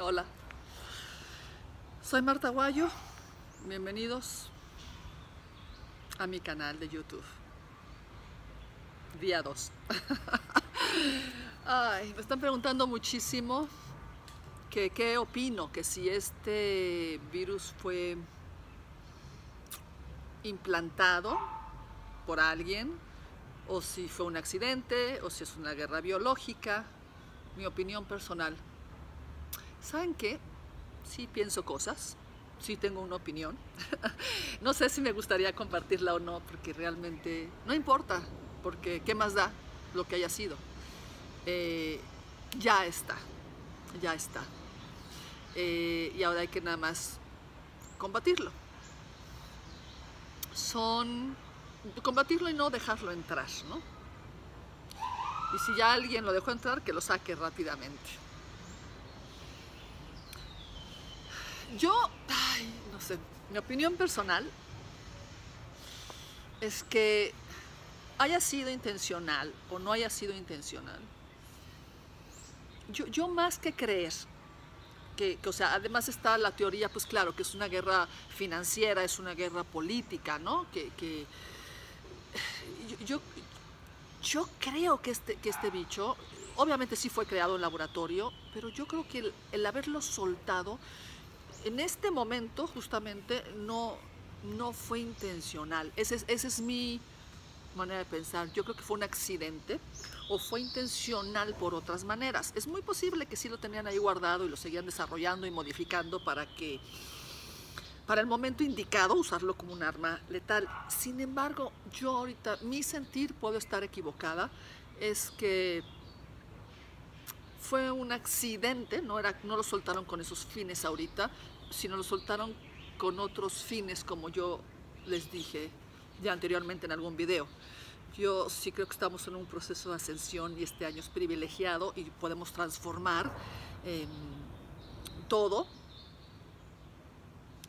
Hola, soy Marta Guayo. Bienvenidos a mi canal de YouTube. Día 2. Ay, me están preguntando muchísimo que qué opino, que si este virus fue implantado por alguien, o si fue un accidente, o si es una guerra biológica. Mi opinión personal. ¿Saben qué? Sí pienso cosas, sí tengo una opinión. no sé si me gustaría compartirla o no, porque realmente no importa, porque ¿qué más da lo que haya sido? Eh, ya está, ya está. Eh, y ahora hay que nada más combatirlo. Son combatirlo y no dejarlo entrar, ¿no? Y si ya alguien lo dejó entrar, que lo saque rápidamente. Yo, ay, no sé, mi opinión personal es que haya sido intencional o no haya sido intencional, yo, yo más que creer que, o sea, además está la teoría, pues claro, que es una guerra financiera, es una guerra política, ¿no? Que, que yo, yo, creo que este, que este bicho, obviamente sí fue creado en laboratorio, pero yo creo que el haberlo soltado en este momento justamente no, no fue intencional. Esa es, es mi manera de pensar. Yo creo que fue un accidente o fue intencional por otras maneras. Es muy posible que sí lo tenían ahí guardado y lo seguían desarrollando y modificando para que para el momento indicado usarlo como un arma letal. Sin embargo, yo ahorita, mi sentir, puedo estar equivocada, es que fue un accidente, no, era, no lo soltaron con esos fines ahorita, sino lo soltaron con otros fines, como yo les dije ya anteriormente en algún video. Yo sí creo que estamos en un proceso de ascensión y este año es privilegiado y podemos transformar eh, todo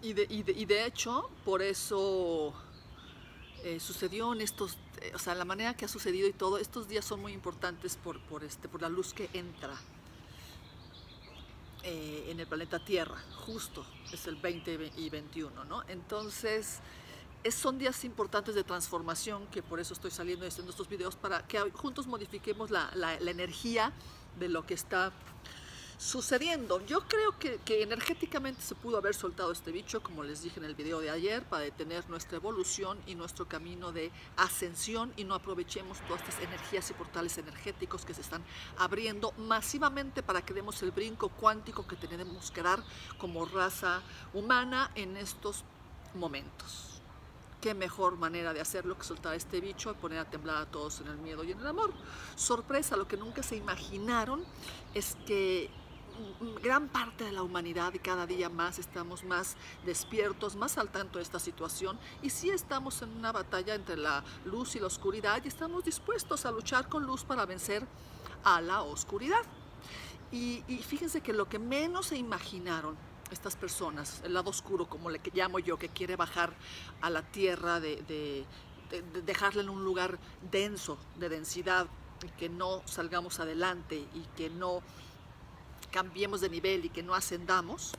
y de, y, de, y de, hecho, por eso eh, sucedió en estos, eh, o sea, la manera que ha sucedido y todo, estos días son muy importantes por, por, este, por la luz que entra eh, en el planeta Tierra, justo, es el 20 y 21, ¿no? Entonces, es, son días importantes de transformación, que por eso estoy saliendo y haciendo estos videos, para que juntos modifiquemos la, la, la energía de lo que está sucediendo. Yo creo que, que, energéticamente se pudo haber soltado este bicho, como les dije en el video de ayer, para detener nuestra evolución y nuestro camino de ascensión y no aprovechemos todas estas energías y portales energéticos que se están abriendo masivamente para que demos el brinco cuántico que tenemos que dar como raza humana en estos momentos qué mejor manera de hacerlo que soltar este bicho y poner a temblar a todos en el miedo y en el amor. Sorpresa, lo que nunca se imaginaron es que gran parte de la humanidad y cada día más estamos más despiertos, más al tanto de esta situación y sí estamos en una batalla entre la luz y la oscuridad y estamos dispuestos a luchar con luz para vencer a la oscuridad. Y, y fíjense que lo que menos se imaginaron estas personas, el lado oscuro como le llamo yo, que quiere bajar a la tierra, de, de, de, de dejarla en un lugar denso, de densidad, y que no salgamos adelante y que no cambiemos de nivel y que no ascendamos,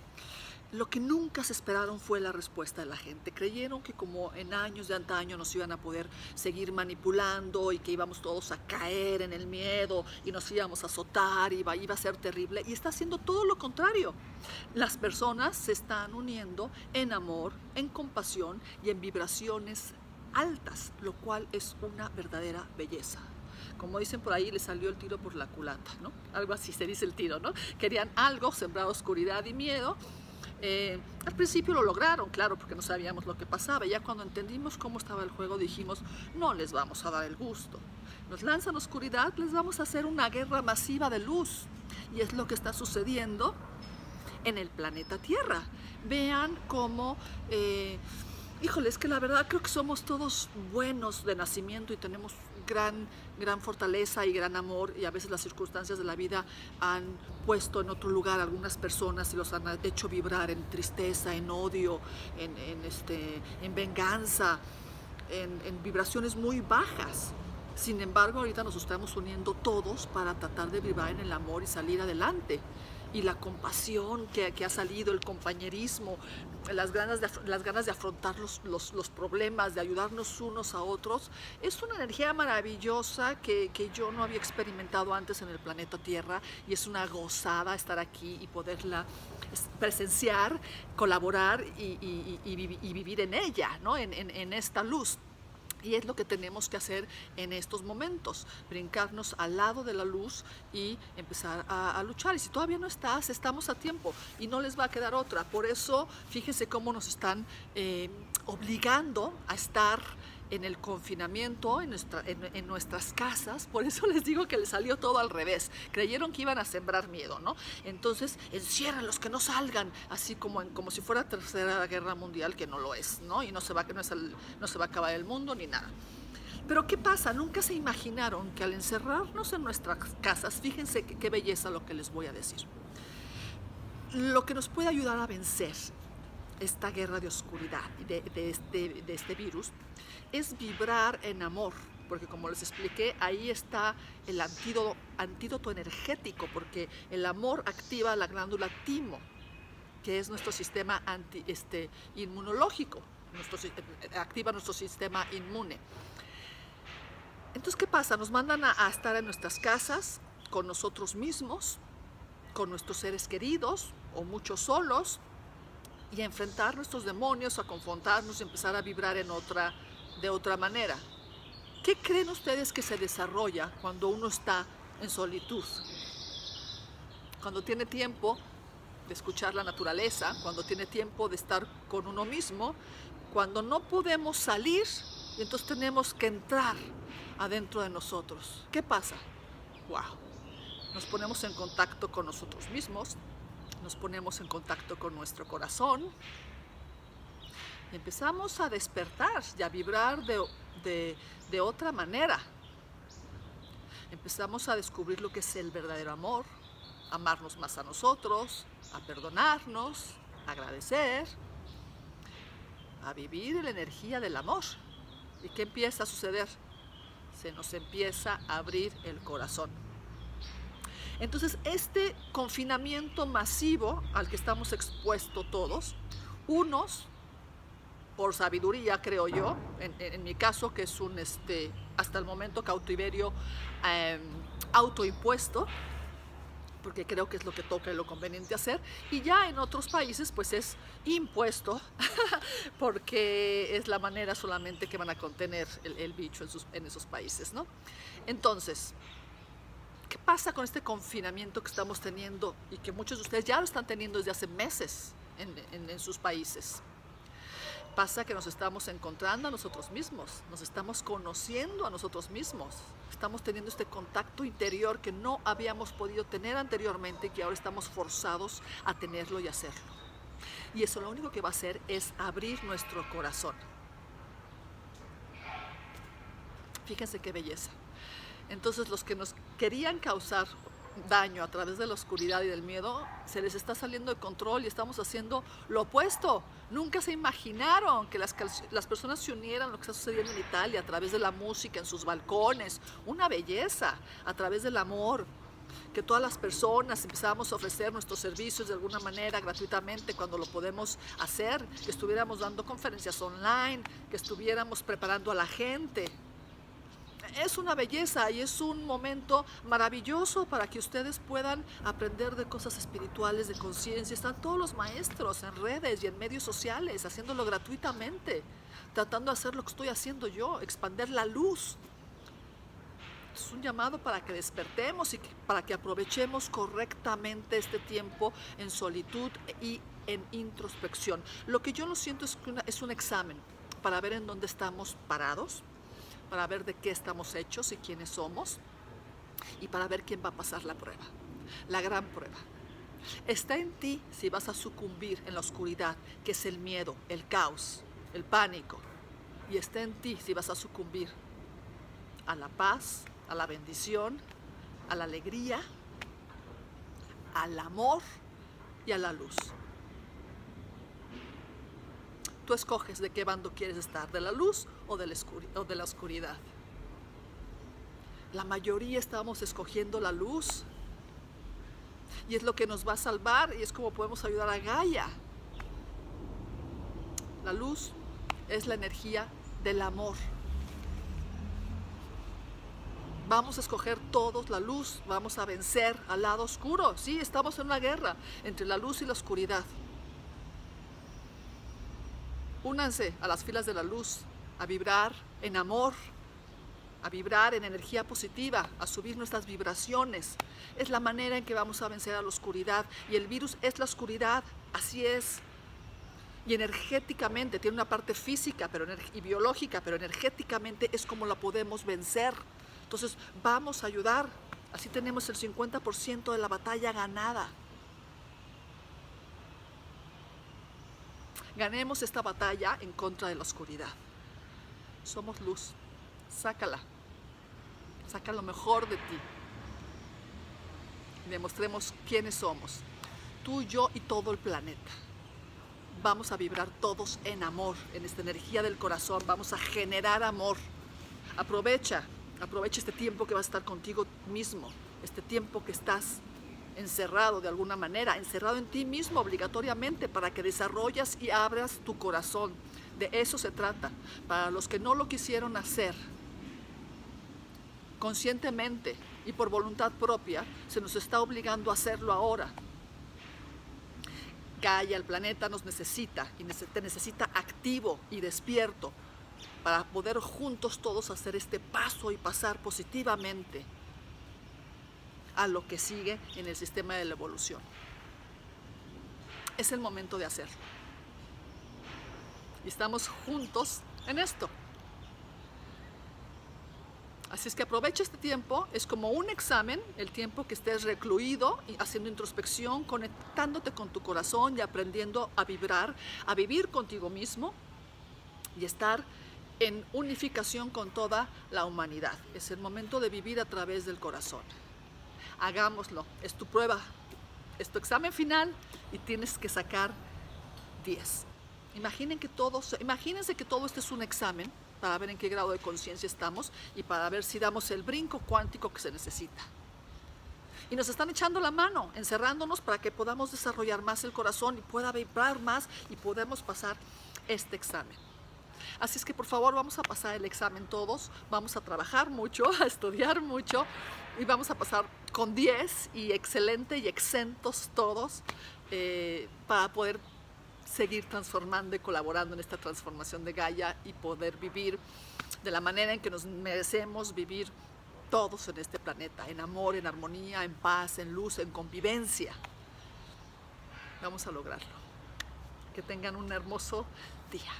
lo que nunca se esperaron fue la respuesta de la gente. Creyeron que como en años de antaño nos iban a poder seguir manipulando y que íbamos todos a caer en el miedo y nos íbamos a azotar iba, iba a ser terrible. Y está haciendo todo lo contrario. Las personas se están uniendo en amor, en compasión y en vibraciones altas, lo cual es una verdadera belleza como dicen por ahí, le salió el tiro por la culata, ¿no? Algo así se dice el tiro, ¿no? Querían algo, sembrar oscuridad y miedo. Eh, al principio lo lograron, claro, porque no sabíamos lo que pasaba. Ya cuando entendimos cómo estaba el juego, dijimos, no les vamos a dar el gusto. Nos lanzan oscuridad, les vamos a hacer una guerra masiva de luz. Y es lo que está sucediendo en el planeta Tierra. Vean cómo... Eh, híjole, es que la verdad creo que somos todos buenos de nacimiento y tenemos gran, gran fortaleza y gran amor y a veces las circunstancias de la vida han puesto en otro lugar a algunas personas y los han hecho vibrar en tristeza, en odio, en, este, en venganza, en, en vibraciones muy bajas. Sin embargo, ahorita nos estamos uniendo todos para tratar de vibrar en el amor y salir adelante. Y la compasión que, que ha salido, el compañerismo, las ganas de, las ganas de afrontar los, los, los, problemas, de ayudarnos unos a otros, es una energía maravillosa que, que, yo no había experimentado antes en el planeta Tierra y es una gozada estar aquí y poderla presenciar, colaborar y, y, vivir en ella, ¿no? en, en esta luz. Y es lo que tenemos que hacer en estos momentos, brincarnos al lado de la luz y empezar a, luchar. Y si todavía no estás, estamos a tiempo y no les va a quedar otra. Por eso, fíjense cómo nos están eh, obligando a estar en el confinamiento, en, nuestra, en, en, nuestras casas, por eso les digo que les salió todo al revés. Creyeron que iban a sembrar miedo, ¿no? Entonces, encierran los que no salgan, así como, en, como si fuera tercera guerra mundial, que no lo es, ¿no? Y no se va, no, es el, no se va a acabar el mundo ni nada. Pero ¿qué pasa? Nunca se imaginaron que al encerrarnos en nuestras casas, fíjense qué, belleza lo que les voy a decir. Lo que nos puede ayudar a vencer esta guerra de oscuridad, de, de, este, de este virus, es vibrar en amor, porque como les expliqué, ahí está el antídoto, antídoto energético, porque el amor activa la glándula timo, que es nuestro sistema anti, este, inmunológico, nuestro, activa nuestro sistema inmune. Entonces, ¿qué pasa? Nos mandan a, a estar en nuestras casas, con nosotros mismos, con nuestros seres queridos, o muchos solos, y a enfrentar nuestros demonios, a confrontarnos y empezar a vibrar en otra de otra manera. ¿Qué creen ustedes que se desarrolla cuando uno está en solitud? Cuando tiene tiempo de escuchar la naturaleza, cuando tiene tiempo de estar con uno mismo, cuando no podemos salir y entonces tenemos que entrar adentro de nosotros. ¿Qué pasa? ¡Wow! Nos ponemos en contacto con nosotros mismos, nos ponemos en contacto con nuestro corazón, empezamos a despertar y a vibrar de, de, de, otra manera. Empezamos a descubrir lo que es el verdadero amor, amarnos más a nosotros, a perdonarnos, a agradecer, a vivir la energía del amor. ¿Y qué empieza a suceder? Se nos empieza a abrir el corazón. Entonces, este confinamiento masivo al que estamos expuestos todos, unos por sabiduría, creo yo, en, mi caso, que es un, este, hasta el momento, cautiverio eh, autoimpuesto, porque creo que es lo que toca y lo conveniente hacer, y ya en otros países pues es impuesto, porque es la manera solamente que van a contener el, bicho en esos países, ¿no? Entonces, ¿qué pasa con este confinamiento que estamos teniendo y que muchos de ustedes ya lo están teniendo desde hace meses en, en, sus países? Pasa que nos estamos encontrando a nosotros mismos, nos estamos conociendo a nosotros mismos, estamos teniendo este contacto interior que no habíamos podido tener anteriormente y que ahora estamos forzados a tenerlo y hacerlo. Y eso lo único que va a hacer es abrir nuestro corazón. Fíjense qué belleza. Entonces los que nos querían causar daño a través de la oscuridad y del miedo, se les está saliendo de control y estamos haciendo lo opuesto. Nunca se imaginaron que las, las personas se unieran lo que está sucediendo en Italia a través de la música, en sus balcones, una belleza, a través del amor, que todas las personas empezáramos a ofrecer nuestros servicios de alguna manera gratuitamente cuando lo podemos hacer, que estuviéramos dando conferencias online, que estuviéramos preparando a la gente, es una belleza y es un momento maravilloso para que ustedes puedan aprender de cosas espirituales, de conciencia. Están todos los maestros en redes y en medios sociales haciéndolo gratuitamente, tratando de hacer lo que estoy haciendo yo, expander la luz. Es un llamado para que despertemos y que, para que aprovechemos correctamente este tiempo en solitud y en introspección. Lo que yo lo siento es, una, es un examen para ver en dónde estamos parados, para ver de qué estamos hechos y quiénes somos y para ver quién va a pasar la prueba, la gran prueba. Está en ti si vas a sucumbir en la oscuridad, que es el miedo, el caos, el pánico. Y está en ti si vas a sucumbir a la paz, a la bendición, a la alegría, al amor y a la luz. Tú escoges de qué bando quieres estar, de la luz o de la, oscuridad. La mayoría estamos escogiendo la luz Y es lo que nos va a salvar y es como podemos ayudar a Gaia. La luz es la energía del amor. Vamos a escoger todos la luz, vamos a vencer al lado oscuro. Sí, estamos en una guerra entre la luz y la oscuridad. Únanse a las filas de la luz, a vibrar en amor, a vibrar en energía positiva, a subir nuestras vibraciones. Es la manera en que vamos a vencer a la oscuridad. Y el virus es la oscuridad, así es. Y energéticamente, tiene una parte física pero y biológica, pero energéticamente es como la podemos vencer. Entonces vamos a ayudar. Así tenemos el 50% de la batalla ganada. Ganemos esta batalla en contra de la oscuridad. Somos luz. Sácala. Saca lo mejor de ti. Demostremos quiénes somos. Tú, yo y todo el planeta. Vamos a vibrar todos en amor, en esta energía del corazón. Vamos a generar amor. Aprovecha Aprovecha este tiempo que vas a estar contigo mismo, este tiempo que estás encerrado de alguna manera, encerrado en ti mismo obligatoriamente para que desarrollas y abras tu corazón. De eso se trata. Para los que no lo quisieron hacer conscientemente y por voluntad propia, se nos está obligando a hacerlo ahora. Gaia, el planeta, nos necesita y te necesita activo y despierto para poder juntos todos hacer este paso y pasar positivamente a lo que sigue en el sistema de la evolución. Es el momento de hacerlo. Y estamos juntos en esto. Así es que aprovecha este tiempo, es como un examen, el tiempo que estés recluido, haciendo introspección, conectándote con tu corazón y aprendiendo a vibrar, a vivir contigo mismo y estar en unificación con toda la humanidad. Es el momento de vivir a través del corazón. Hagámoslo, es tu prueba, es tu examen final y tienes que sacar 10. Imaginen que todos, imagínense que todo esto es un examen para ver en qué grado de conciencia estamos y para ver si damos el brinco cuántico que se necesita. Y nos están echando la mano, encerrándonos para que podamos desarrollar más el corazón y pueda vibrar más y podamos pasar este examen. Así es que por favor vamos a pasar el examen todos, vamos a trabajar mucho, a estudiar mucho y vamos a pasar con 10 y excelente y exentos todos eh, para poder seguir transformando y colaborando en esta transformación de Gaia y poder vivir de la manera en que nos merecemos vivir todos en este planeta, en amor, en armonía, en paz, en luz, en convivencia. Vamos a lograrlo. Que tengan un hermoso día.